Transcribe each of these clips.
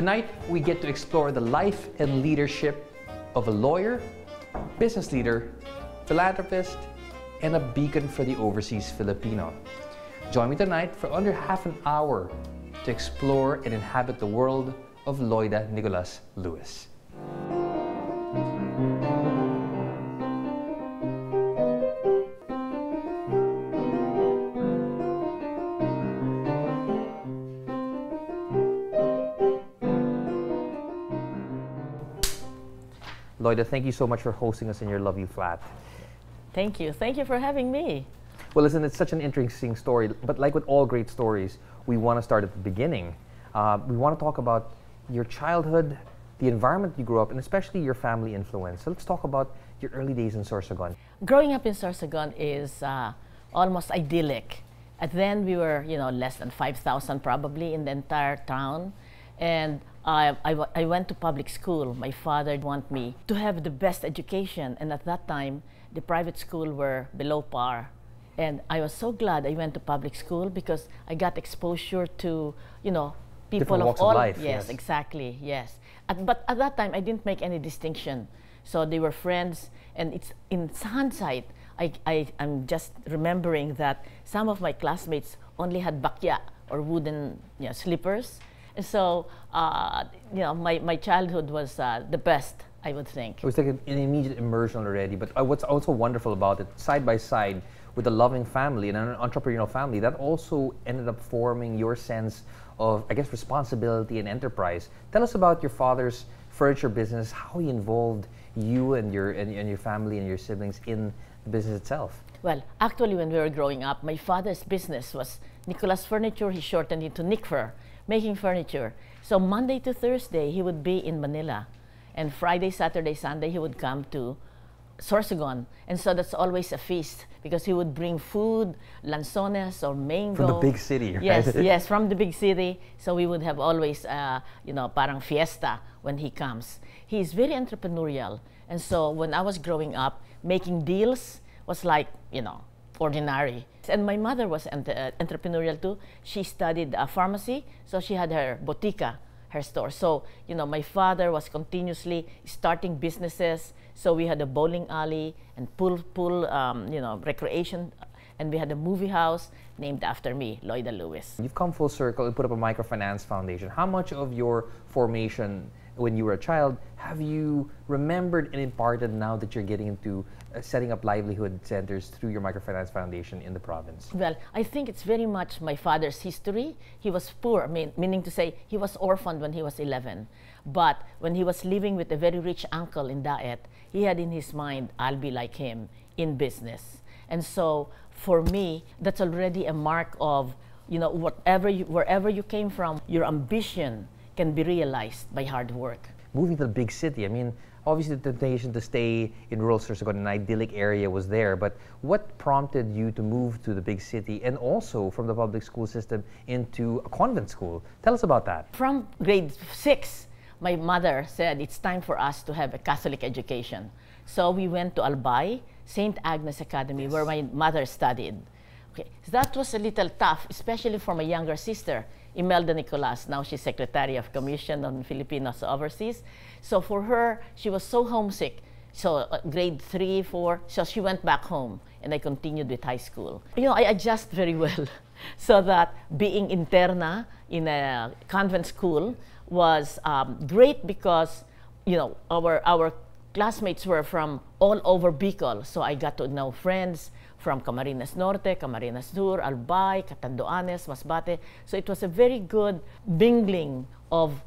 Tonight, we get to explore the life and leadership of a lawyer, business leader, philanthropist, and a beacon for the overseas Filipino. Join me tonight for under half an hour to explore and inhabit the world of Loida Nicolas Lewis. Loida, thank you so much for hosting us in your lovely flat. Thank you. Thank you for having me. Well, listen, it's such an interesting story, but like with all great stories, we want to start at the beginning. Uh, we want to talk about your childhood, the environment you grew up in, especially your family influence. So let's talk about your early days in Sorsogon. Growing up in Sorsogon is uh, almost idyllic. And then we were, you know, less than 5,000 probably in the entire town. And I, I, I went to public school. My father wanted me to have the best education. And at that time, the private school were below par. And I was so glad I went to public school because I got exposure to, you know, people Different of walks of all. life, yes, yes. exactly. Yes. At, but at that time, I didn't make any distinction. So they were friends, and it's in hindsight. I, I, I'm just remembering that some of my classmates only had bakya or wooden you know, slippers. So, uh, you know, my, my childhood was uh, the best, I would think. It was like an, immediate immersion already. But uh, what's also wonderful about it, side by side with a loving family and an entrepreneurial family, that also ended up forming your sense of, I guess, responsibility and enterprise. Tell us about your father's furniture business, how he involved you and your and, and your family and your siblings in the business itself. Well, actually, when we were growing up, my father's business was Nicolas Furniture. He shortened it to Nickfer, making furniture. So Monday to Thursday, he would be in Manila. And Friday, Saturday, Sunday, he would come to Sorsogon. And so that's always a feast because he would bring food, lanzones or mango. From the big city, right? Yes, yes, from the big city. So we would have always, uh, you know, parang fiesta when he comes. He's very entrepreneurial. And so when I was growing up, making deals was like, you know, ordinary. And my mother was uh, entrepreneurial too. She studied uh, pharmacy, so she had her botica, her store. So, you know, my father was continuously starting businesses. So we had a bowling alley and pool, pool um, you know, recreation. And we had a movie house named after me, Loida Lewis. You've come full circle and put up a microfinance foundation. How much of your formation when you were a child have you remembered and imparted now that you're getting into uh, setting up livelihood centers through your microfinance foundation in the province? Well, I think it's very much my father's history. He was poor, I mean, meaning to say he was orphaned when he was 11. But when he was living with a very rich uncle in Daet, he had in his mind, I'll be like him in business. And so for me, that's already a mark of, you know, whatever you, wherever you came from, your ambition can be realized by hard work. Moving to the big city, I mean, obviously the temptation to stay in rural Sorsogon, an idyllic area was there, but what prompted you to move to the big city and also from the public school system into a convent school? Tell us about that. From grade six, my mother said it's time for us to have a Catholic education. So we went to Albay, St. Agnes Academy, where my mother studied. Okay, that was a little tough, especially for my younger sister, Imelda Nicolas. Now she's Secretary of Commission on Filipinos Overseas. So for her, she was so homesick. So uh, grade three, four, so she went back home and I continued with high school. You know, I adjust very well so that being interna in a convent school was um, great because, you know, our, our classmates were from all over Bicol. So I got to know friends from Camarines Norte, Camarines Sur, Albay, Catanduanes, Masbate. So it was a very good mingling of,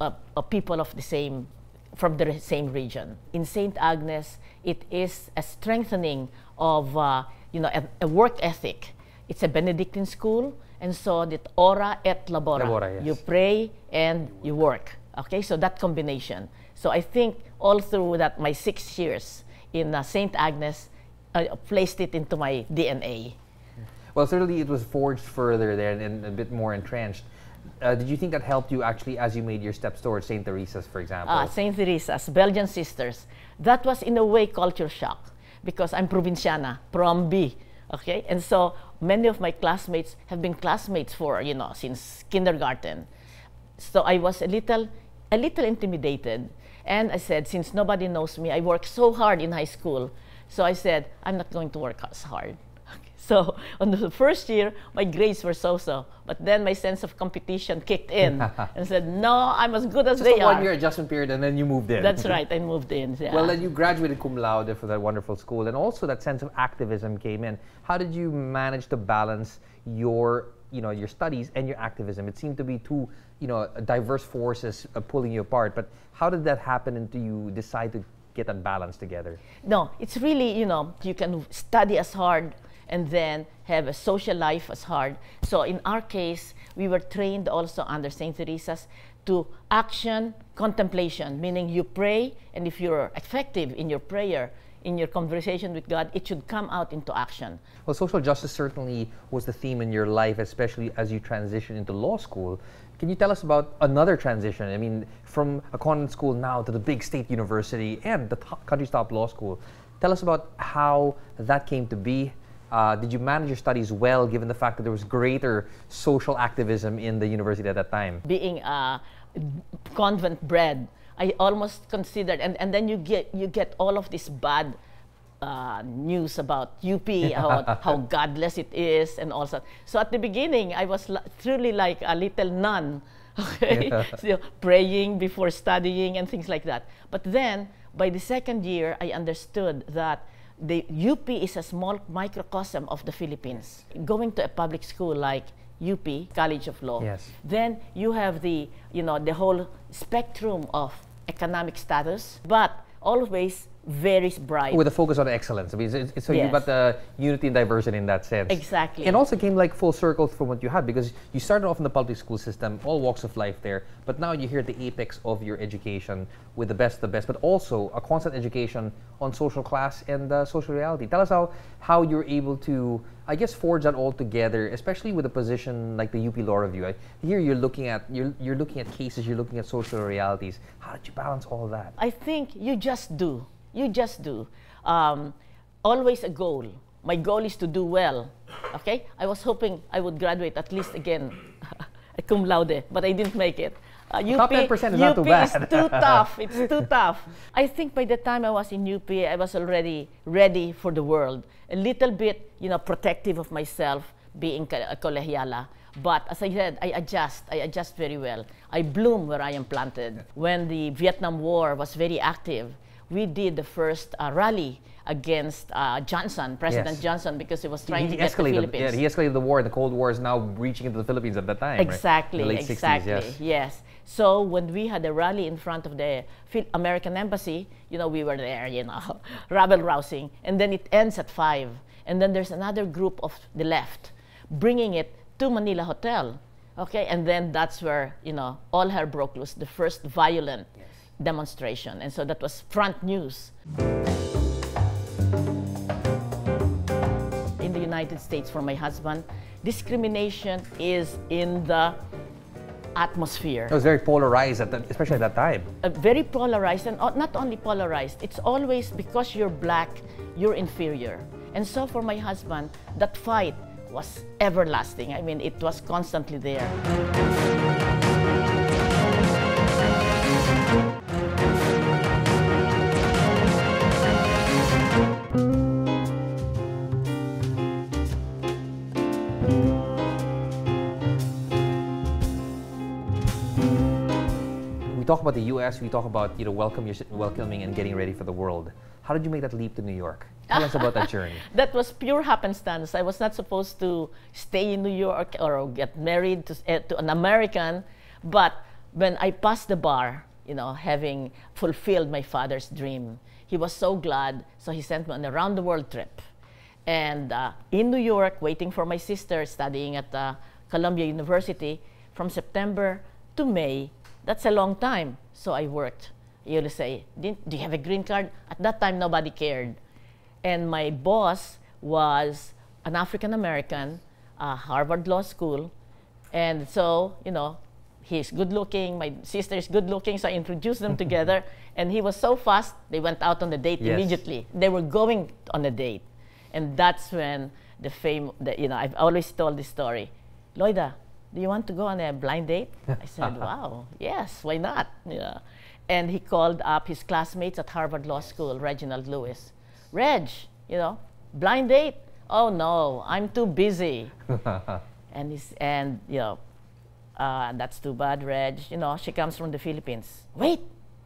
uh, of people of the same, from the same region. In St. Agnes, it is a strengthening of, uh, you know, a, a work ethic. It's a Benedictine school, and so that ora et labora. Labora, yes. You pray and you work. Okay, so that combination. So I think all through that my six years in uh, St. Agnes, I placed it into my DNA. Well, certainly it was forged further there and, and a bit more entrenched. Uh, did you think that helped you actually as you made your steps towards St. Teresa's, for example? Ah, St. Teresa's, Belgian sisters. That was in a way culture shock because I'm provinciana, from B. Okay, and so many of my classmates have been classmates for you know since kindergarten. so I was a little, a little intimidated. And I said, since nobody knows me, I worked so hard in high school. So I said, I'm not going to work as hard. So on the first year, my grades were so-so. But then my sense of competition kicked in and said, no, I'm as good as Just they a one-year adjustment period, and then you moved in. That's right, I moved in. yeah. Well, then you graduated cum laude for that wonderful school, and also that sense of activism came in. How did you manage to balance your, you know, your studies and your activism? It seemed to be two, you know, diverse forces uh, pulling you apart. But how did that happen, and do you decide to get that balance together? No, it's really, you know, you can study as hard and then have a social life as hard. So in our case, we were trained also under St. Teresa's to action contemplation, meaning you pray, and if you're effective in your prayer, in your conversation with God, it should come out into action. Well, social justice certainly was the theme in your life, especially as you transitioned into law school. Can you tell us about another transition? I mean, from a convent school now to the big state university and the top, country's top law school. Tell us about how that came to be. Uh, did you manage your studies well, given the fact that there was greater social activism in the university at that time? Being a convent bred, I almost considered, and, and then you get you get all of this bad uh, news about UP, how, how godless it is, and all that. So at the beginning, I was truly like a little nun, okay, Yeah. so praying before studying and things like that. But then, by the second year, I understood that the UP is a small microcosm of the Philippines. Going to a public school like UP, College of Law, Yes. then you have the, you know, the whole spectrum of economic status, but always very bright. With a focus on excellence. I mean, it's, it's, so you've got the unity and diversity in that sense. Exactly. And also came like full circle from what you had because you started off in the public school system, all walks of life there, but now you're here at the apex of your education with the best of the best, but also a constant education on social class and uh, social reality. Tell us how, how you're able to, I guess, forge that all together, especially with a position like the UP Law Review. I, here you're looking at you're, you're looking at cases, you're looking at social realities. How did you balance all that? I think you just do. You just do. Um, always a goal. My goal is to do well. Okay? I was hoping I would graduate at least again cum laude, but I didn't make it. Uh, Top 10% is not too UP bad. is too tough. It's too tough. I think by the time I was in UP, I was already ready for the world. A little bit, you know, protective of myself, being a colegiala. But as I said, I adjust. I adjust very well. I bloom where I am planted. When the Vietnam War was very active, we did the first uh, rally against uh, Johnson, President Yes. Johnson, because he was trying he to get the Philippines. yeah, he escalated the war. The Cold War is now reaching into the Philippines at that time. right? Exactly, the late 60s, exactly. yes. yes. So when we had a rally in front of the American embassy, you know, we were there, you know, rabble rousing, and then it ends at five, and then there's another group of the left bringing it to Manila Hotel, okay, and then that's where you know all hell broke loose, the first violent demonstration, and so that was front news. in the United States for my husband, discrimination is in the atmosphere. It was very polarized, at that, especially at that time. Uh, very polarized, and uh, not only polarized, it's always because you're black, you're inferior. And so for my husband, that fight was everlasting. I mean, it was constantly there. Talk about the U.S. We talk about you know welcome welcoming and getting ready for the world. How did you make that leap to New York? Tell us about that journey. That was pure happenstance. I was not supposed to stay in New York or get married to, eh, to an American, but when I passed the bar, you know, having fulfilled my father's dream, he was so glad, so he sent me on a round the world trip. And uh, in New York, waiting for my sister studying at uh, Columbia University from September to May, that's a long time. So I worked. You'll say, "Didn't- Do you have a green card? At that time, nobody cared. And my boss was an African American, uh, Harvard Law School. And so, you know, he's good looking, my sister is good looking, so I introduced them together. And he was so fast, they went out on the date Yes. immediately. They were going on a date. And that's when the fame, the, you know, I've always told this story. Loida, do you want to go on a blind date? I said, wow, yes, why not? Yeah. And he called up his classmates at Harvard Law School, Reginald Lewis. Reg, you know, blind date? Oh no, I'm too busy. and he's, and you know, uh, that's too bad, Reg. You know, she comes from the Philippines. Wait,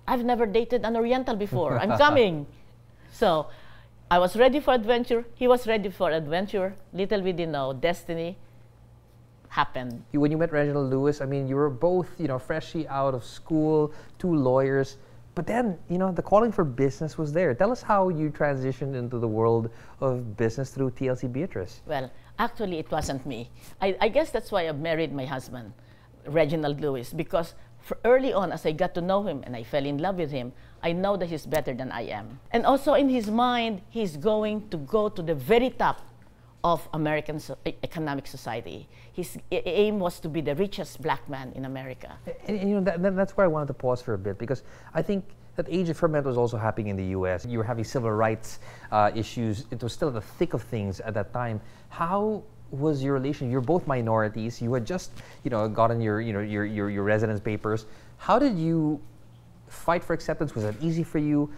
I've never dated an Oriental before. I'm coming. So I was ready for adventure. He was ready for adventure. Little we didn't know, destiny happened. You- When you met Reginald Lewis, I mean, you were both, you know, freshly out of school, two lawyers. But then, you know, the calling for business was there. Tell us how you transitioned into the world of business through TLC Beatrice. Well, actually, it wasn't me. I, I guess that's why I married my husband, Reginald Lewis, because for early on, as I got to know him and I fell in love with him, I know that he's better than I am. And also in his mind, he's going to go to the very top of American so- economic society. His aim was to be the richest black man in America. And, and, you know, that, that- that's where I wanted to pause for a bit because I think that age of ferment was also happening in the U.S. You were having civil rights uh, issues. It was still the thick of things at that time. How was your relation? You're both minorities. You had just, you know, gotten your, you know, your, your, your residence papers. How did you fight for acceptance? Was that easy for you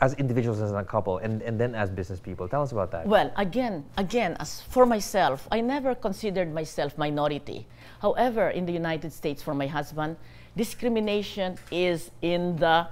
as individuals, as a couple, and, and then as business people? Tell us about that. Well, again, again, as for myself, I never considered myself minority. However, in the United States, for my husband, discrimination is in the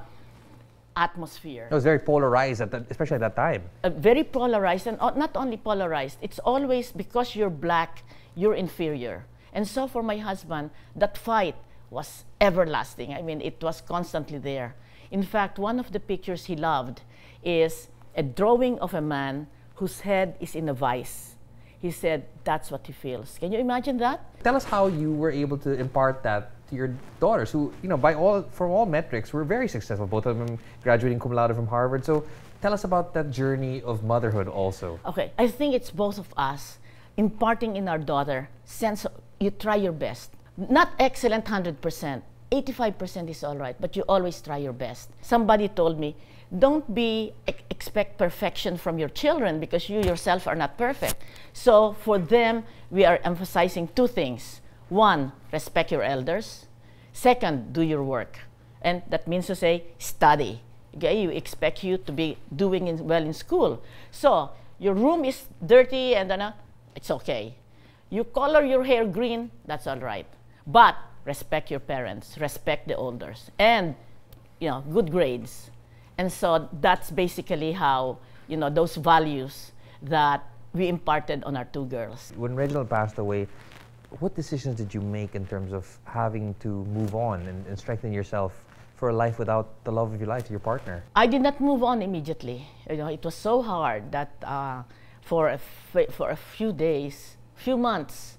atmosphere. it was very polarized, at that, especially at that time. Uh, very polarized, and uh, not only polarized, it's always because you're black, you're inferior. And so for my husband, that fight was everlasting. I mean, it was constantly there. In fact, one of the pictures he loved is a drawing of a man whose head is in a vice. He said that's what he feels. Can you imagine that? Tell us how you were able to impart that to your daughters, who, you know, by all from all metrics, were very successful. Both of them graduating cum laude from Harvard. So, tell us about that journey of motherhood, also. Okay, I think it's both of us imparting in our daughter sense of, you try your best. Not excellent 100%. 85% is all right, but you always try your best. Somebody told me, don't be expect perfection from your children because you yourself are not perfect. So for them, we are emphasizing two things. One, respect your elders. Second, do your work. And that means to say, study. Okay, you expect you to be doing in, well in school. So your room is dirty and uh, it's okay. You color your hair green, that's all right. But respect your parents, respect the elders, and you know, good grades. And so that's basically how, you know, those values that we imparted on our two girls. When Reginald passed away, what decisions did you make in terms of having to move on and, and strengthen yourself for a life without the love of your life, your partner? I did not move on immediately. You know, it was so hard that uh, for, a f- for a few days, few months,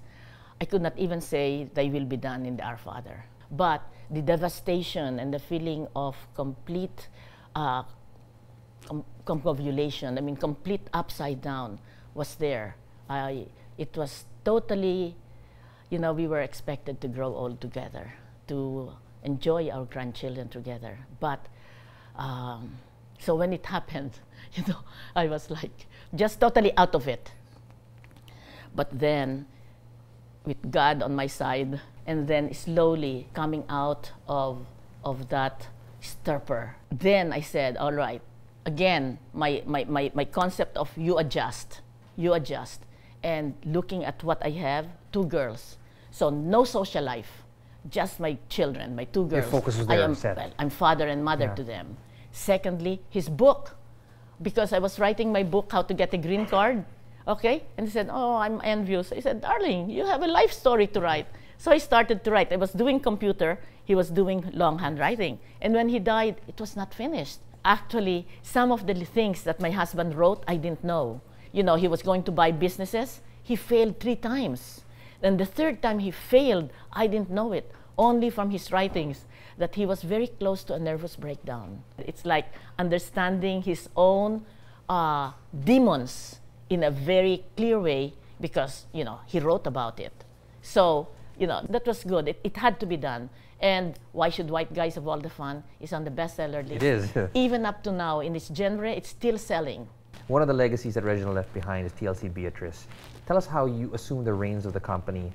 I could not even say they will be done in the Our Father. But the devastation and the feeling of complete uh, com- convulsion, I mean, complete upside down was there. I, it was totally, you know, we were expected to grow old together, to enjoy our grandchildren together. But um, so when it happened, you know, I was like just totally out of it. But then, with God on my side, and then slowly coming out of, of that stupor, then I said, all right, again, my, my, my, my concept of you adjust, you adjust, and looking at what I have, two girls. So no social life, just my children, my two Your girls. focus was I am, well, I'm father and mother Yeah. to them. Secondly, his book, because I was writing my book, How to Get a Green Card. Okay? And he said, Oh, I'm envious. I said, Darling, you have a life story to write. So I started to write. I was doing computer, he was doing longhand writing. And when he died, it was not finished. Actually, some of the things that my husband wrote, I didn't know. You know, he was going to buy businesses, he failed three times. Then the third time he failed, I didn't know it, only from his writings, that he was very close to a nervous breakdown. It's like understanding his own uh, demons in a very clear way because, you know, he wrote about it. So, you know, that was good. It, it had to be done. And Why Should White Guys Have All the Fun is on the bestseller list. It is. Even up to now, in its genre, it's still selling. One of the legacies that Reginald left behind is TLC Beatrice. Tell us how you assumed the reins of the company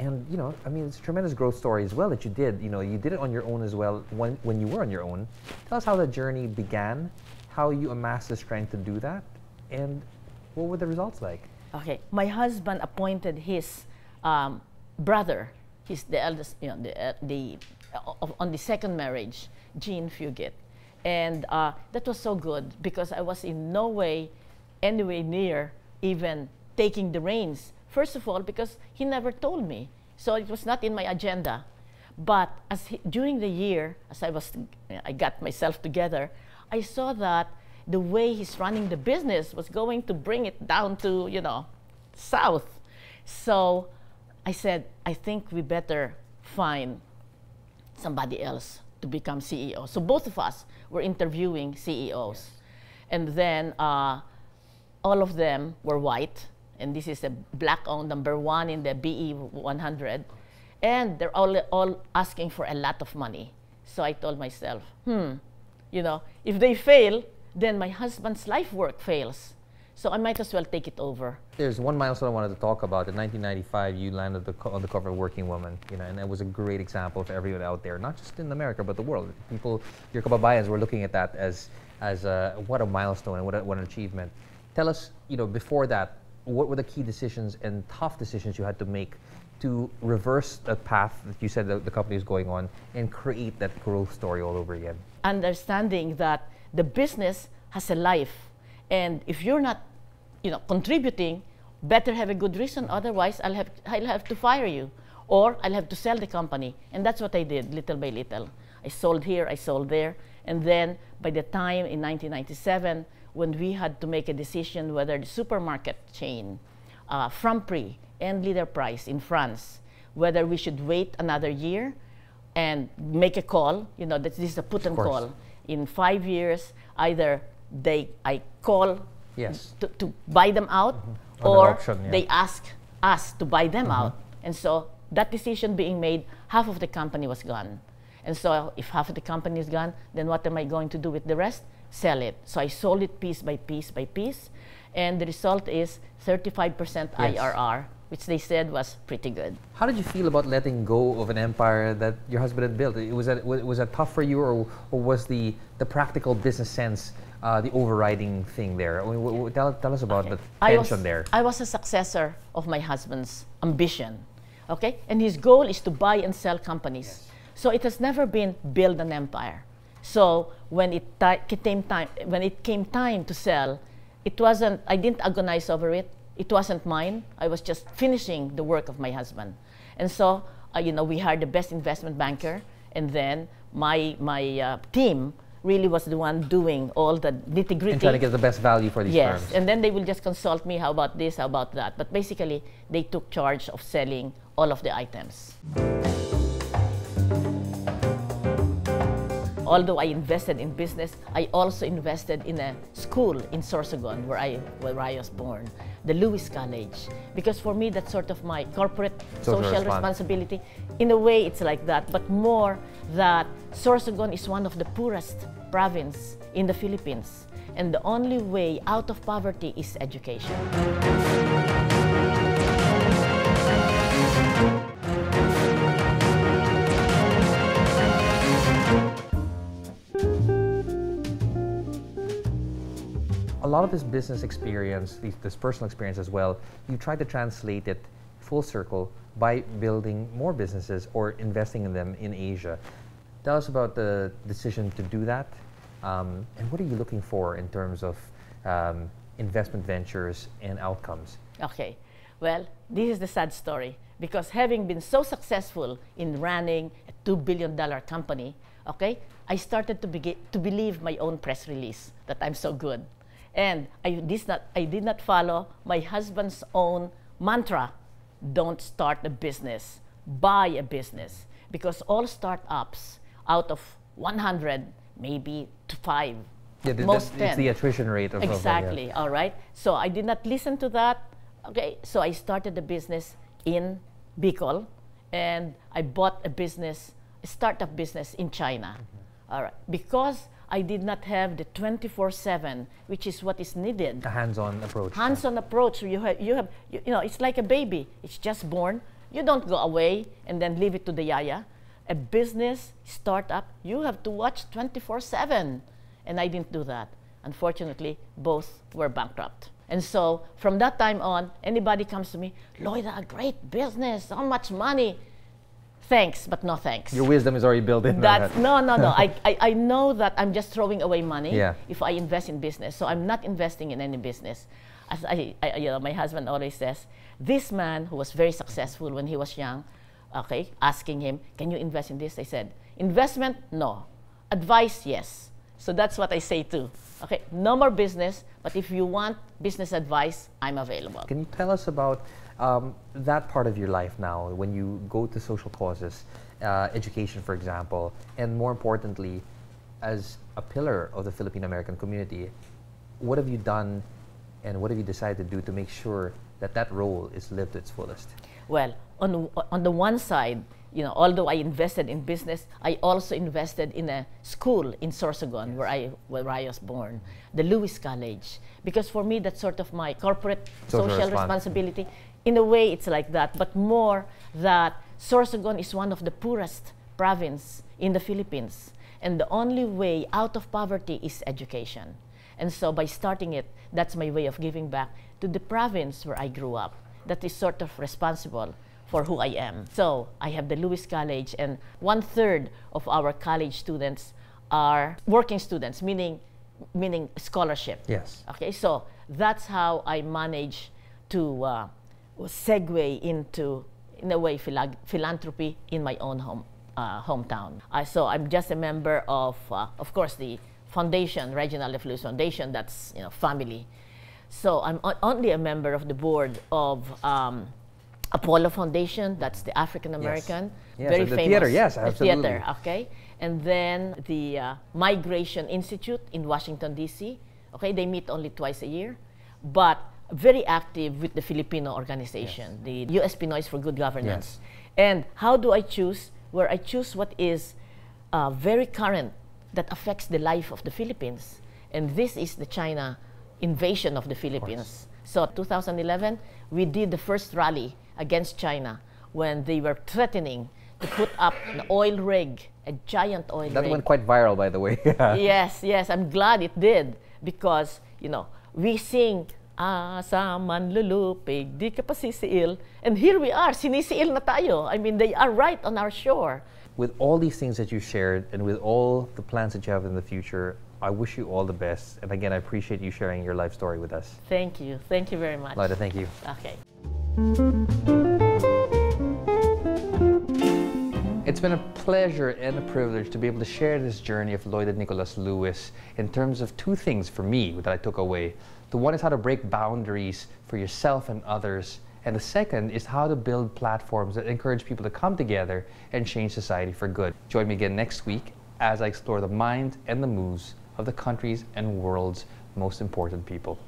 and you know, I mean, it's a tremendous growth story as well that you did. You know, you did it on your own as well when when you were on your own. Tell us how the journey began, how you amassed the strength to do that, and what were the results like? Okay, my husband appointed his um, brother, he's the eldest, you know, the, uh, the uh, on the second marriage, Jean Fugett, and uh, that was so good because I was in no way, anyway near even taking the reins. First of all, because he never told me, so it was not in my agenda. But as he, during the year, as I was, I got myself together, I saw that the way he's running the business was going to bring it down to, you know, south. So I said, I think we better find somebody else to become CEO. So both of us were interviewing CEOs. And then uh, all of them were white. And this is a black owned number one in the BE 100. And they're all, all asking for a lot of money. So I told myself, hmm, you know, if they fail, then my husband's life work fails. So I might as well take it over. There's one milestone I wanted to talk about. In 1995, you landed the on the cover of Working Woman, you know, and that was a great example for everyone out there, not just in America but the world. People, your kababayans were looking at that as as a, what a milestone and what, a, what an achievement. Tell us, you know, before that, what were the key decisions and tough decisions you had to make to reverse the path that you said the, the company is going on and create that growth story all over again? Understanding that the business has a life, and if you're not you know, contributing, better have a good reason. Otherwise, I'll have, I'll have to fire you. Or I'll have to sell the company. And that's what I did, little by little. I sold here, I sold there. And then by the time in 1997, when we had to make a decision whether the supermarket chain, uh, Franprix and Leader Price in France, whether we should wait another year and make a call, you know, that this is a put and call. In five years, either they, I call yes. to, to buy them out, mm-hmm. or option, yeah. they ask us to buy them mm-hmm. out. And so that decision being made, half of the company was gone. And so if half of the company is gone, then what am I going to do with the rest? Sell it. So I sold it piece by piece by piece. And the result is 35% yes. IRR, which they said was pretty good. How did you feel about letting go of an empire that your husband had built? Was that, was that tough for you, or, or was the, the practical business sense uh, the overriding thing there? I mean, tell, tell us about okay. the tension was, there. I was a successor of my husband's ambition, okay? And his goal is to buy and sell companies. Yes. So it has never been build an empire. So when it came time, when it came time to sell, it wasn't. I didn't agonize over it. It wasn't mine. I was just finishing the work of my husband, and so uh, you know we hired the best investment banker, and then my my uh, team really was the one doing all the nitty gritty. And trying to get the best value for these yes. firms. and then they will just consult me, how about this, how about that. But basically, they took charge of selling all of the items. Although I invested in business, I also invested in a school in Sorsogon where I, where I was born, the Lewis College. Because for me, that's sort of my corporate social, social responsibility. In a way, it's like that, but more that Sorsogon is one of the poorest province in the Philippines. And the only way out of poverty is education. Lot of this business experience, this personal experience as well, you try to translate it full circle by building more businesses or investing in them in Asia. Tell us about the decision to do that, um, and what are you looking for in terms of um, investment ventures and outcomes? Okay, well, this is the sad story because having been so successful in running a two billion dollar company, okay, I started to, to believe my own press release that I'm so good. And I did, not, I did not follow my husband's own mantra don't start a business, buy a business. Because all startups, out of 100, maybe to five, yeah, most 10. It's the attrition rate of Exactly, yeah. all right. So I did not listen to that. Okay, so I started a business in Bicol, and I bought a business, a startup business in China. Mm-hmm. All right, because I did not have the 24/7, which is what is needed. A hands-on approach. Hands-on approach. You have, you have, you, you, know, it's like a baby. It's just born, You don't go away and then leave it to the yaya. A business startup, you have to watch 24 7. And I didn't do that. Unfortunately, both were bankrupt. And so from that time on, anybody comes to me, Loida, a great business, how much money? Thanks, but no thanks. Your wisdom is already built in. That's that. no, no, no. I, I, I know that I'm just throwing away money Yeah. if I invest in business. So I'm not investing in any business. As I, I, you know, my husband always says, this man who was very successful when he was young, okay, asking him, can you invest in this? I said, investment, no. Advice, yes. So that's what I say too. Okay, no more business, but if you want business advice, I'm available. Can you tell us about um, that part of your life now when you go to social causes, uh, education, for example, and more importantly, as a pillar of the Filipino American community, what have you done and what have you decided to do to make sure that that role is lived to its fullest? Well, on, on the one side, you know, although I invested in business, I also invested in a school in Sorsogon where I where I was born, the Lewis College, because for me that's sort of my corporate Social social, respons- responsibility. In a way, it's like that, but more that Sorsogon is one of the poorest province in the Philippines, and the only way out of poverty is education. And so by starting it, that's my way of giving back to the province where I grew up. That is sort of responsible for who I am. So I have the Lewis College, and one third of our college students are working students, meaning meaning scholarship. Yes. Okay, so that's how I manage to uh, segue into, in a way, philag- philanthropy in my own home uh, hometown. Uh, so I'm just a member of, uh, of course, the foundation, Reginald. Lewis Foundation. That's you know family. So I'm only a member of the board of um, Apollo Foundation. That's the African American, Yes, very the famous. theater, yes, the absolutely. theater, okay. And then the uh, Migration Institute in Washington D.C. Okay, they meet only twice a year, but very active with the Filipino organization, the U.S. Pinoys for Good Governance. And how do I choose? Where I choose what is uh, very current that affects the life of the Philippines, and this is the China invasion of the Philippines. So 2011, we did the first rally against China when they were threatening to put up an oil rig, a giant oil That rig. went quite viral, by the way. yes, yes, I'm glad it did because, you know, we sing Asa man lulupig, di ka pa sisiil. And here we are, sinisiil na tayo. I mean, they are right on our shore. with all these things that you shared and with all the plans that you have in the future, I wish you all the best. And again, I appreciate you sharing your life story with us. Thank you. Thank you very much. Loida, thank you. Okay. It's been a pleasure and a privilege to be able to share this journey of Loida Nicolas Lewis in terms of two things for me that I took away. The one is how to break boundaries for yourself and others, and the second is how to build platforms that encourage people to come together and change society for good. Join me again next week as I explore the mind and the moves of the countries and world's most important people.